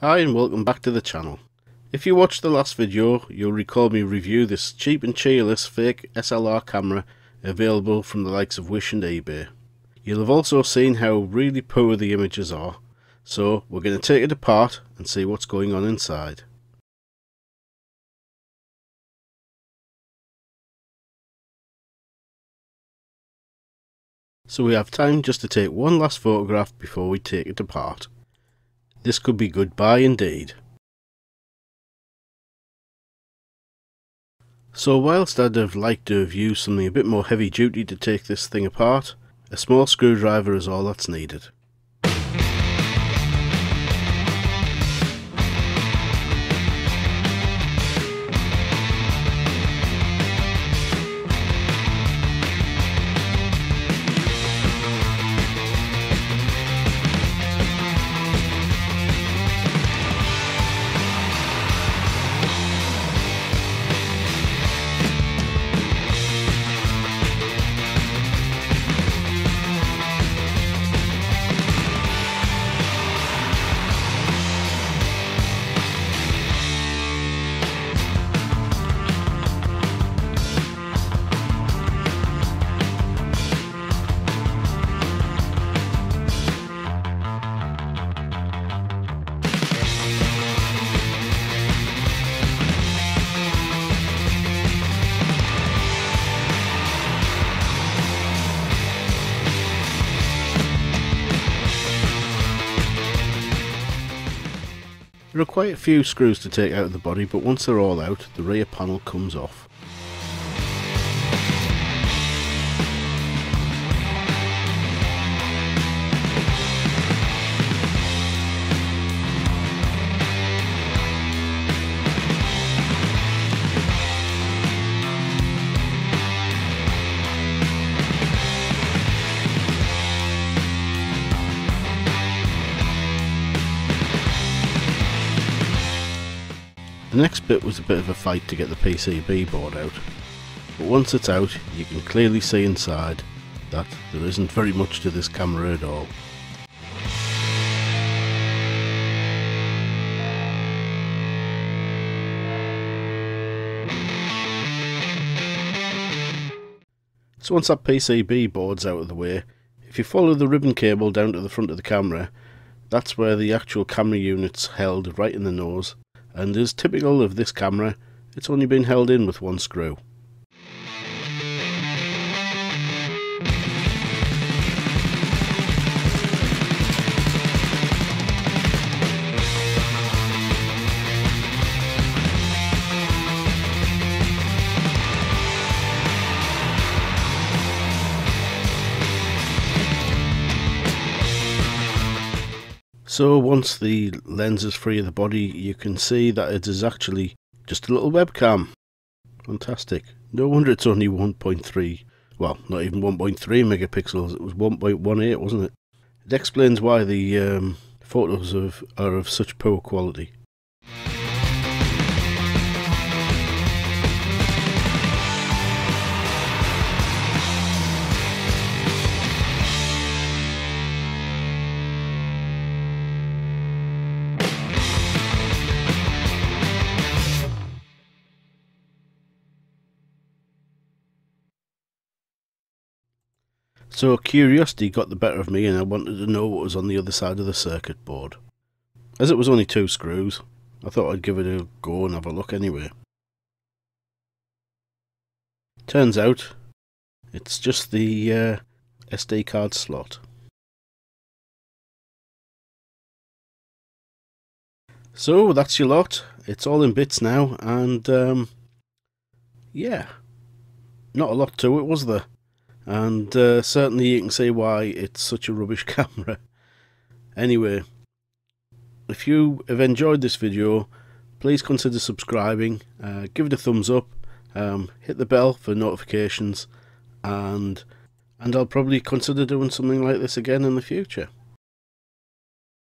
Hi and welcome back to the channel. If you watched the last video, you'll recall me review this cheap and cheerless fake SLR camera available from the likes of Wish and eBay. You'll have also seen how really poor the images are, so we're going to take it apart and see what's going on inside. So we have time just to take one last photograph before we take it apart. This could be goodbye indeed. So whilst I'd have liked to have used something a bit more heavy duty to take this thing apart, a small screwdriver is all that's needed. There are quite a few screws to take out of the body but once they're all out the rear panel comes off. The next bit was a bit of a fight to get the PCB board out, but once it's out you can clearly see inside that there isn't very much to this camera at all. So once that PCB board's out of the way, if you follow the ribbon cable down to the front of the camera, that's where the actual camera unit's held right in the nose and as typical of this camera, it's only been held in with one screw. So once the lens is free of the body, you can see that it is actually just a little webcam. Fantastic. No wonder it's only 1.3, well, not even 1.3 megapixels, it was 1.18, wasn't it? It explains why the um, photos of, are of such poor quality. So curiosity got the better of me and I wanted to know what was on the other side of the circuit board. As it was only two screws, I thought I'd give it a go and have a look anyway. Turns out, it's just the uh, SD card slot. So that's your lot. It's all in bits now and um, yeah, not a lot to it was there? And uh, certainly you can see why it's such a rubbish camera. Anyway, if you have enjoyed this video, please consider subscribing, uh, give it a thumbs up, um, hit the bell for notifications, and and I'll probably consider doing something like this again in the future.